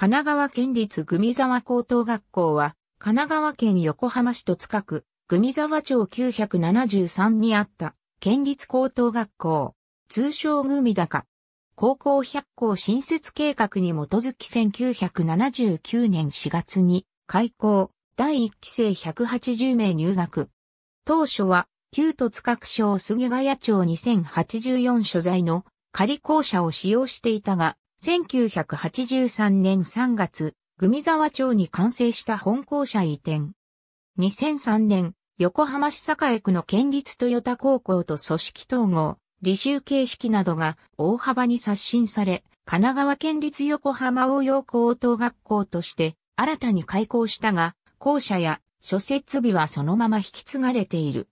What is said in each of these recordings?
神奈川県立組沢高等学校は、神奈川県横浜市戸塚区、組沢町973にあった、県立高等学校、通称組高。高校百校新設計画に基づき1979年4月に開校、第1期生180名入学。当初は、旧戸塚区省杉ヶ谷町2084所在の仮校舎を使用していたが、1983年3月、組沢町に完成した本校舎移転。2003年、横浜市栄区の県立トヨタ高校と組織統合、履修形式などが大幅に刷新され、神奈川県立横浜応用高等学校として新たに開校したが、校舎や諸設備はそのまま引き継がれている。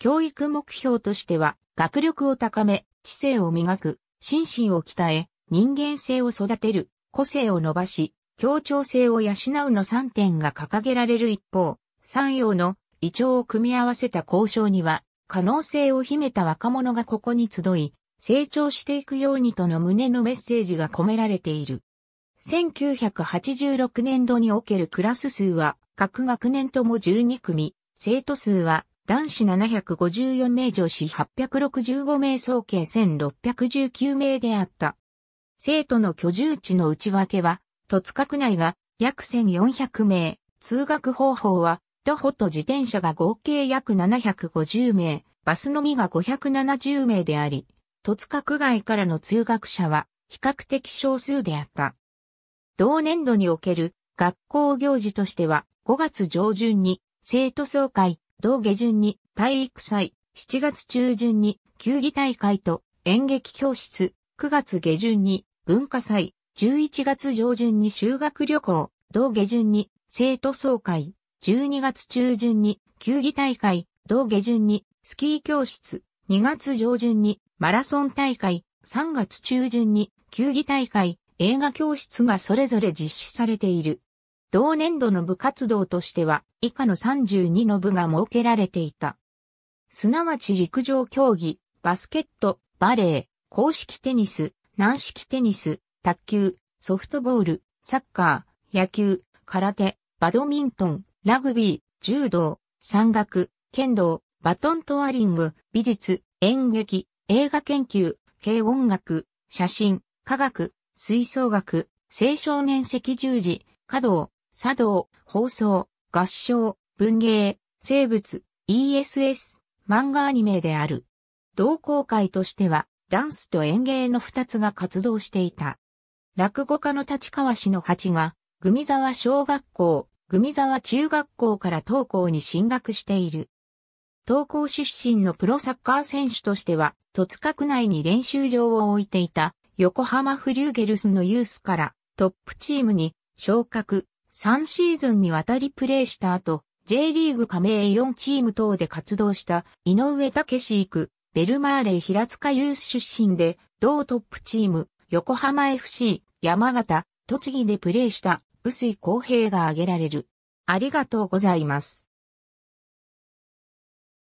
教育目標としては、学力を高め、知性を磨く、心身を鍛え、人間性を育てる、個性を伸ばし、協調性を養うの3点が掲げられる一方、三陽の胃腸を組み合わせた交渉には、可能性を秘めた若者がここに集い、成長していくようにとの胸のメッセージが込められている。1986年度におけるクラス数は、各学年とも12組、生徒数は男子754名女子865名総計1619名であった。生徒の居住地の内訳は、戸塚区内が約1400名、通学方法は、徒歩と自転車が合計約750名、バスのみが570名であり、戸塚区外からの通学者は比較的少数であった。同年度における学校行事としては、5月上旬に生徒総会、同下旬に体育祭、7月中旬に球技大会と演劇教室、9月下旬に文化祭、11月上旬に修学旅行、同下旬に生徒総会、12月中旬に球技大会、同下旬にスキー教室、2月上旬にマラソン大会、3月中旬に球技大会、映画教室がそれぞれ実施されている。同年度の部活動としては以下の32の部が設けられていた。すなわち陸上競技、バスケット、バレー、公式テニス、軟式テニス、卓球、ソフトボール、サッカー、野球、空手、バドミントン、ラグビー、柔道、山岳、剣道、バトントワリング、美術、演劇、映画研究、軽音楽、写真、科学、吹奏楽、青少年赤十字、華道、茶道、放送、合唱、文芸、生物、ESS、漫画アニメである。同好会としては、ダンスと演芸の二つが活動していた。落語家の立川氏の八が、組沢小学校、組沢中学校から当校に進学している。東校出身のプロサッカー選手としては、戸塚区内に練習場を置いていた横浜フリューゲルスのユースからトップチームに昇格、3シーズンにわたりプレーした後、J リーグ加盟4チーム等で活動した井上武史育、ベルマーレ平塚ユース出身で、同トップチーム、横浜 FC、山形、栃木でプレーした、薄井公平が挙げられる。ありがとうございます。